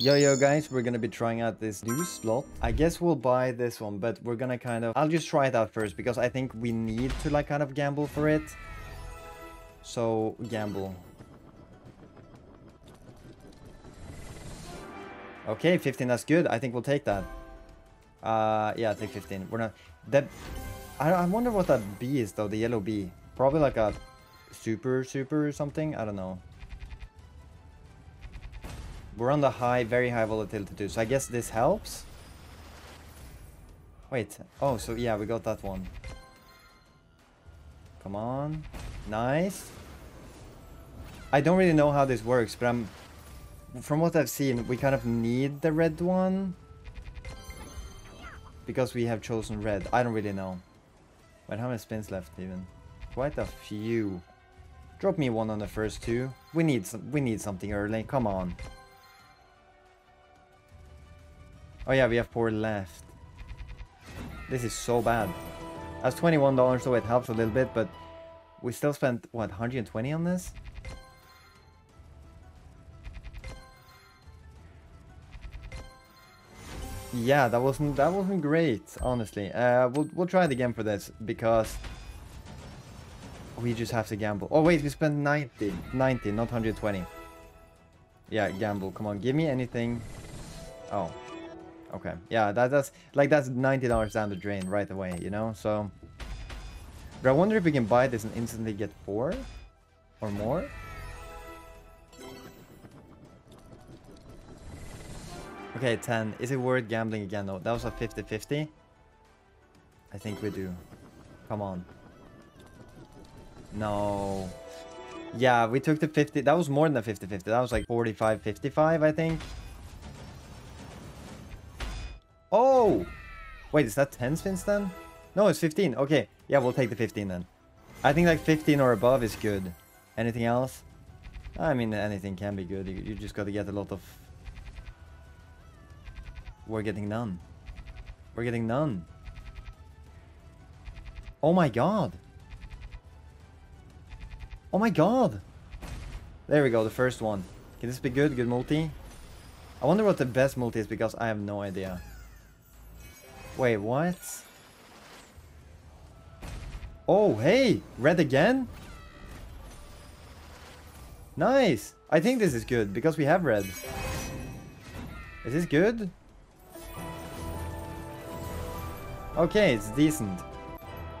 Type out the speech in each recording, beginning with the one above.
Yo, yo, guys, we're gonna be trying out this new slot. I guess we'll buy this one, but we're gonna kind of... I'll just try it out first, because I think we need to, like, kind of gamble for it. So, gamble. Okay, 15, that's good. I think we'll take that. Uh, yeah, take 15. We're not... That... I, I wonder what that B is, though, the yellow B. Probably like a super, super or something? I don't know. We're on the high, very high volatility too, so I guess this helps? Wait, oh, so yeah, we got that one. Come on. Nice. I don't really know how this works, but I'm... From what I've seen, we kind of need the red one. Because we have chosen red. I don't really know. Wait, how many spins left even? Quite a few. Drop me one on the first two. We need some, we need something early. Come on. Oh yeah, we have four left. This is so bad. That's $21, so it helps a little bit, but we still spent, what, 120 on this? Yeah, that wasn't that wasn't great, honestly. Uh, we'll we'll try it again for this because we just have to gamble. Oh wait, we spent 90, 90, not 120. Yeah, gamble. Come on, give me anything. Oh, Okay. Yeah, that, that's like that's ninety dollars down the drain right away, you know. So, but I wonder if we can buy this and instantly get four or more. Okay, 10. Is it worth gambling again though? That was a 50-50. I think we do. Come on. No. Yeah, we took the 50. That was more than a 50-50. That was like 45-55, I think. Wait, is that 10 spins then? No, it's 15. Okay, yeah, we'll take the 15 then. I think like 15 or above is good. Anything else? I mean, anything can be good. You, you just got to get a lot of... We're getting none. We're getting none. Oh my god. Oh my god. There we go, the first one. Can this be good? Good multi? I wonder what the best multi is because I have no idea. Wait, what? Oh, hey! Red again? Nice! I think this is good, because we have red. Is this good? Okay, it's decent.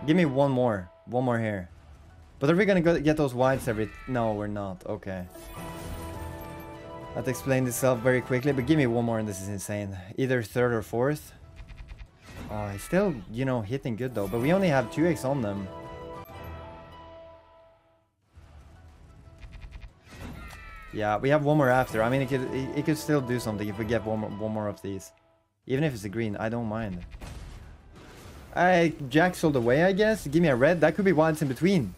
Give me one more. One more here. But are we gonna go get those whites every... No, we're not. Okay. That explained itself very quickly, but give me one more and this is insane. Either third or fourth. Oh, he's still, you know, hitting good though, but we only have 2x on them. Yeah, we have one more after. I mean, it could it could still do something if we get one more, one more of these. Even if it's a green, I don't mind. I Jack sold away, I guess. Give me a red. That could be why it's in between.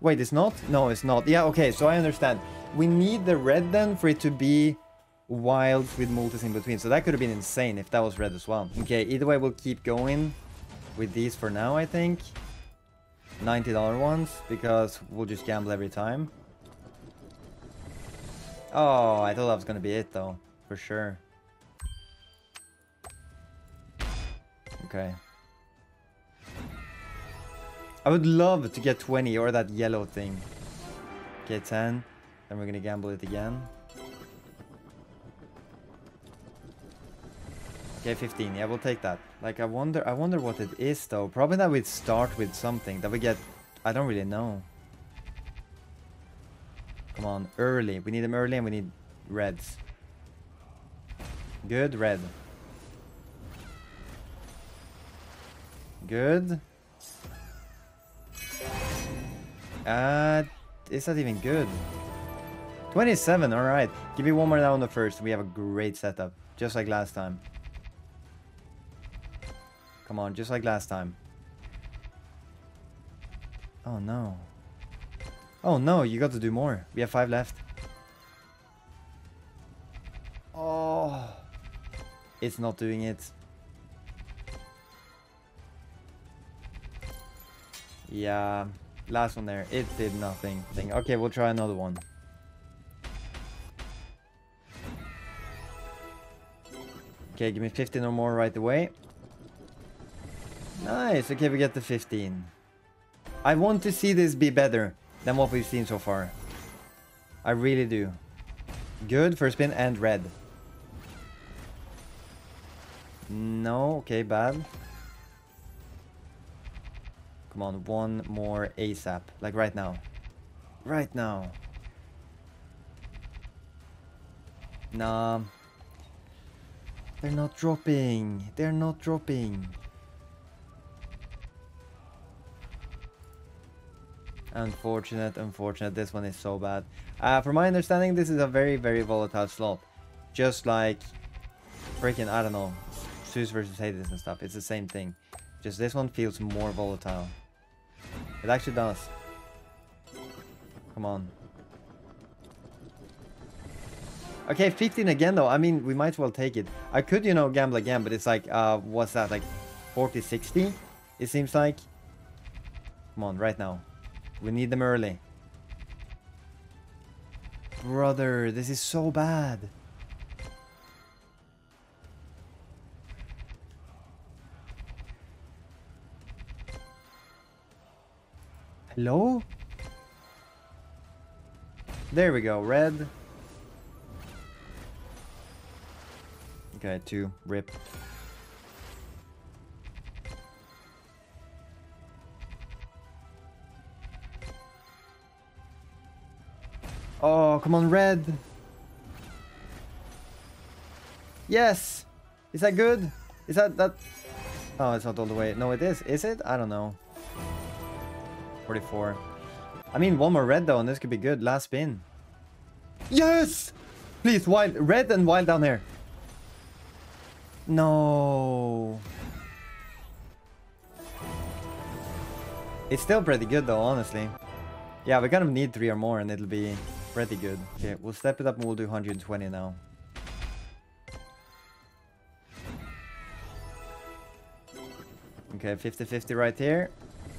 Wait, it's not? No, it's not. Yeah, okay, so I understand. We need the red then for it to be wilds with multis in between. So that could have been insane if that was red as well. Okay, either way, we'll keep going with these for now, I think. $90 ones, because we'll just gamble every time. Oh, I thought that was going to be it, though. For sure. Okay. I would love to get 20 or that yellow thing. Okay, 10. Then we're going to gamble it again. Okay, 15. Yeah, we'll take that. Like, I wonder, I wonder what it is, though. Probably that we start with something that we get... I don't really know. Come on, early. We need them early and we need reds. Good, red. Good. Uh, is that even good? 27, alright. Give me one more now on the first. We have a great setup. Just like last time. Come on, just like last time. Oh no. Oh no, you got to do more. We have five left. Oh. It's not doing it. Yeah. Last one there. It did nothing. Okay, we'll try another one. Okay, give me 15 or more right away. Nice, okay, we get the 15. I want to see this be better than what we've seen so far. I really do. Good, first spin and red. No, okay, bad. Come on, one more ASAP. Like right now. Right now. Nah. They're not dropping. They're not dropping. Unfortunate, unfortunate. This one is so bad. Uh, from my understanding, this is a very, very volatile slot. Just like freaking, I don't know, Zeus versus Hades and stuff. It's the same thing. Just this one feels more volatile. It actually does. Come on. Okay, 15 again though. I mean, we might as well take it. I could, you know, gamble again, but it's like, uh, what's that? Like 40, 60? It seems like. Come on, right now. We need them early. Brother, this is so bad. Hello? There we go, red. Okay, two, rip. Come on, red. Yes! Is that good? Is that that? Oh, it's not all the way. No, it is. Is it? I don't know. 44. I mean, one more red though, and this could be good. Last spin. Yes! Please, wild. Red and wild down here. No. It's still pretty good though, honestly. Yeah, we kind of need three or more and it'll be pretty good. Okay, we'll step it up and we'll do 120 now. Okay, 50-50 right here.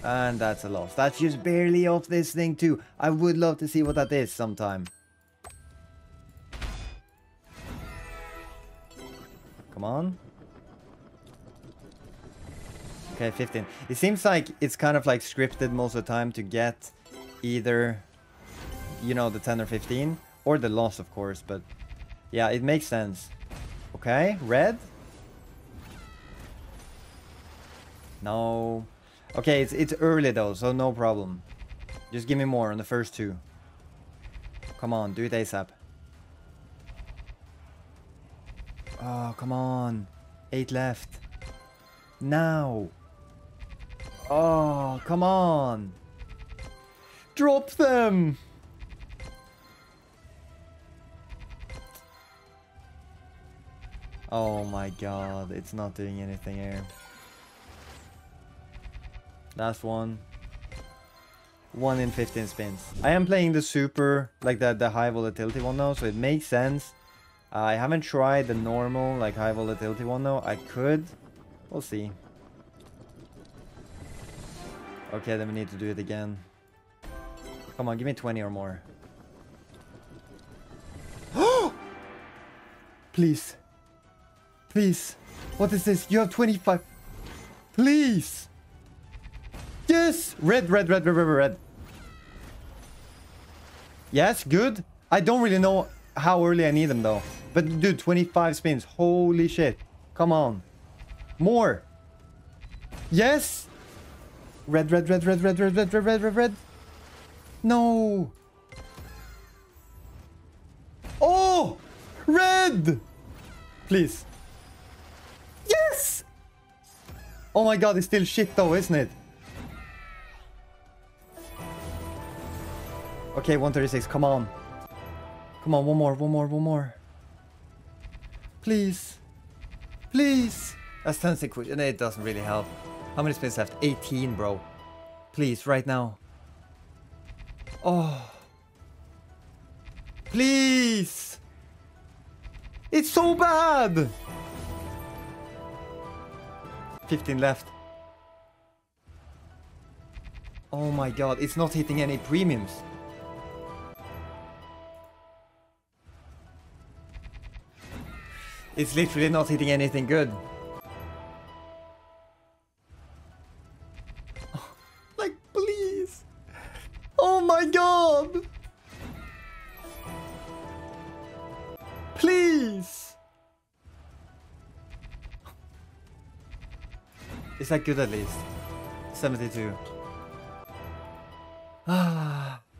And that's a loss. That's just barely off this thing too. I would love to see what that is sometime. Come on. Okay, 15. It seems like it's kind of like scripted most of the time to get either you know, the 10 or 15. Or the loss, of course, but yeah, it makes sense. Okay, red. No. Okay, it's, it's early though, so no problem. Just give me more on the first two. Come on, do it ASAP. Oh, come on. Eight left. Now. Oh, come on. Drop them. Oh my god, it's not doing anything here. Last one. 1 in 15 spins. I am playing the super, like the, the high volatility one now, so it makes sense. I haven't tried the normal, like high volatility one though. I could. We'll see. Okay, then we need to do it again. Come on, give me 20 or more. Please. Please. What is this? You have 25. Please. Yes. Red, red, red, red, red, red. Yes, good. I don't really know how early I need them though. But dude, 25 spins. Holy shit. Come on. More. Yes. Red, red, red, red, red, red, red, red, red, red, red. No. Oh! Red! Please. Oh my god, it's still shit though, isn't it? Okay, 136, come on. Come on, one more, one more, one more. Please. Please. That's 10 seconds, and it doesn't really help. How many spins left? 18, bro. Please, right now. Oh. Please. It's so bad. 15 left. Oh my god, it's not hitting any premiums. It's literally not hitting anything good. Is that good at least? 72. Ah.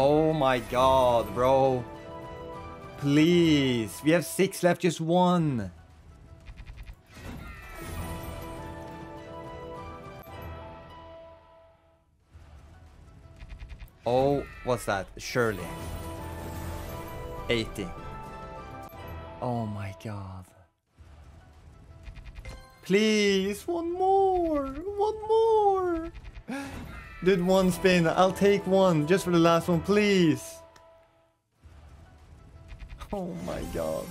Oh my god, bro. Please. We have six left, just one. Oh, what's that? Shirley. 80. Oh my god. Please, one more. One more. Did one spin. I'll take one just for the last one, please. Oh my god.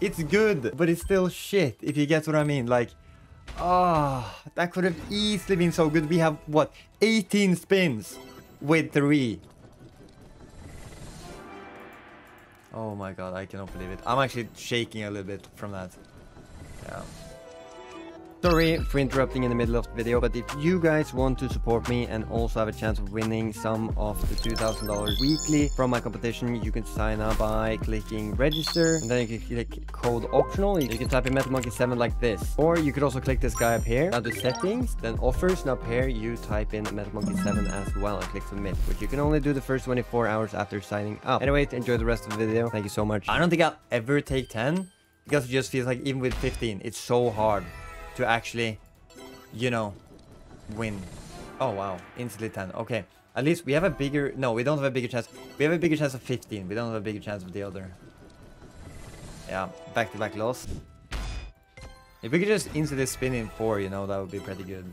It's good, but it's still shit, if you get what I mean. Like, ah, oh, that could have easily been so good. We have, what, 18 spins with three. Oh my god, I cannot believe it. I'm actually shaking a little bit from that. Yeah. Sorry for interrupting in the middle of the video, but if you guys want to support me and also have a chance of winning some of the $2,000 weekly from my competition, you can sign up by clicking register and then you can click code optional. You can type in MetalMonkey7 like this. Or you could also click this guy up here. Now the settings, then offers, and up here you type in MetalMonkey7 as well and click submit, which you can only do the first 24 hours after signing up. Anyway, enjoy the rest of the video. Thank you so much. I don't think I'll ever take 10 because it just feels like even with 15, it's so hard to actually, you know, win. Oh, wow. Instantly 10. Okay. At least we have a bigger... No, we don't have a bigger chance. We have a bigger chance of 15. We don't have a bigger chance of the other. Yeah. Back-to-back -back loss. If we could just instantly spin in 4, you know, that would be pretty good.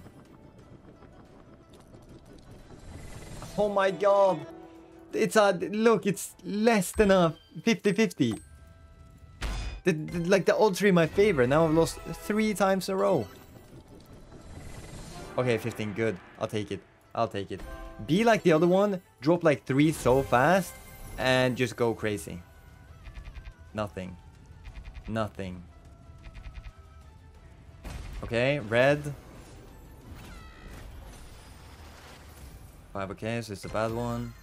Oh my god! It's a... Look, it's less than a 50-50. The, the, like the odds in my favor. Now I've lost three times in a row. Okay, 15, good. I'll take it. I'll take it. Be like the other one. Drop like three so fast. And just go crazy. Nothing. Nothing. Okay, red. Five, okay, so it's a bad one.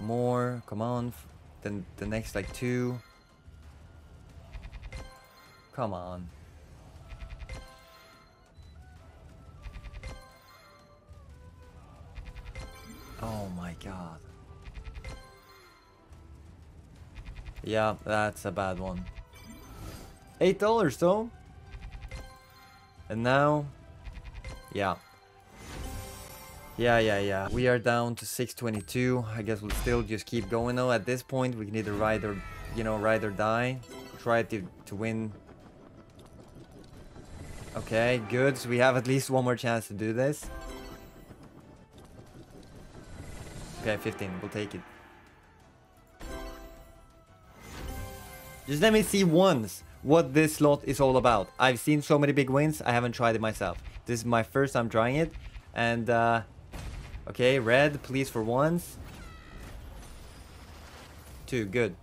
More, come on. Then the next like two. Come on. Oh my god. Yeah, that's a bad one. Eight dollars though. And now, yeah. Yeah, yeah, yeah. We are down to 622. I guess we'll still just keep going though. At this point, we can either ride or, you know, ride or die. Try to, to win Okay, good. So we have at least one more chance to do this. Okay, 15. We'll take it. Just let me see once what this slot is all about. I've seen so many big wins. I haven't tried it myself. This is my first time trying it. And, uh... Okay, red, please for once. Two, good.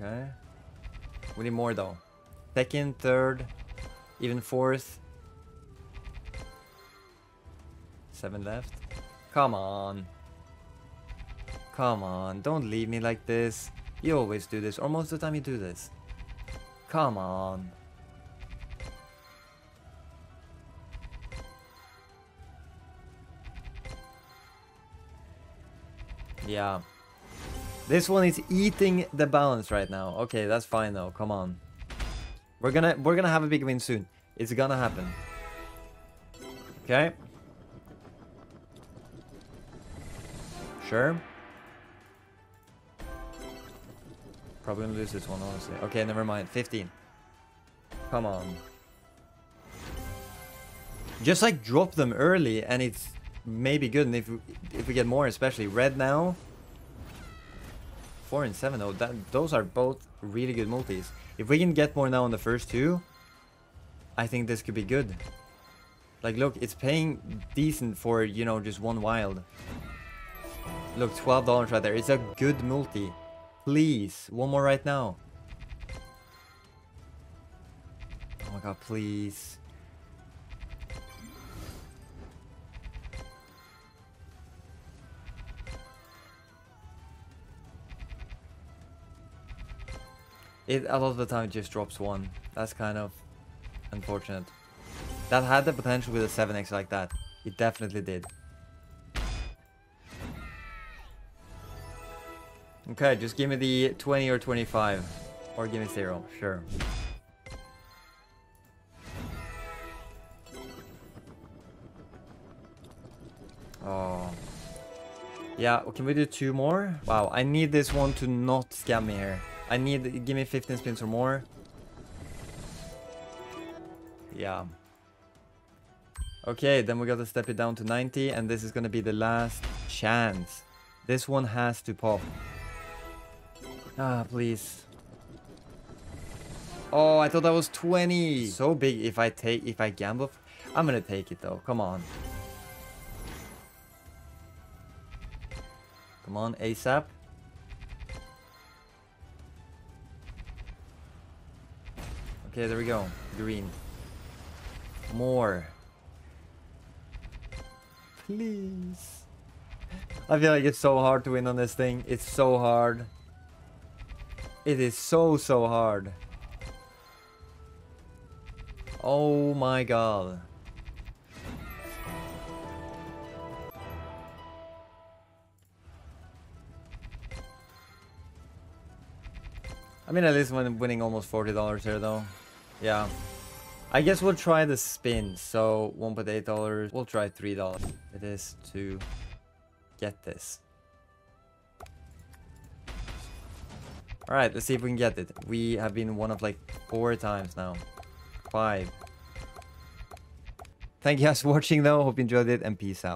Okay. We need more though. Second, third, even fourth. Seven left. Come on. Come on, don't leave me like this. You always do this, or most of the time you do this. Come on. Yeah. This one is eating the balance right now. Okay, that's fine though. Come on. We're gonna we're gonna have a big win soon. It's gonna happen. Okay. Sure. Probably gonna lose this one, honestly. Okay, never mind. 15. Come on. Just like drop them early and it's maybe good. And if if we get more, especially red now, 4 and 7 though, that, those are both really good multis. If we can get more now on the first two, I think this could be good. Like, look, it's paying decent for, you know, just one wild. Look, $12 right there. It's a good multi. Please, one more right now. Oh my god, please. It a lot of the time it just drops one. That's kind of unfortunate. That had the potential with a 7x like that. It definitely did. Okay, just give me the 20 or 25. Or give me 0, sure. Oh. Yeah, can we do two more? Wow, I need this one to not scam me here. I need, give me 15 spins or more. Yeah. Okay, then we gotta step it down to 90 and this is gonna be the last chance. This one has to pop. Ah, please. Oh, I thought that was 20. So big if I take, if I gamble. I'm gonna take it though, come on. Come on, ASAP. Okay, there we go. Green. More. Please. I feel like it's so hard to win on this thing. It's so hard. It is so, so hard. Oh my god. I mean, at least when winning almost $40 here, though. Yeah. I guess we'll try the spin. So $1.8. We'll try $3. It is to get this. Alright, let's see if we can get it. We have been one of like four times now. Five. Thank you guys for watching though. Hope you enjoyed it and peace out.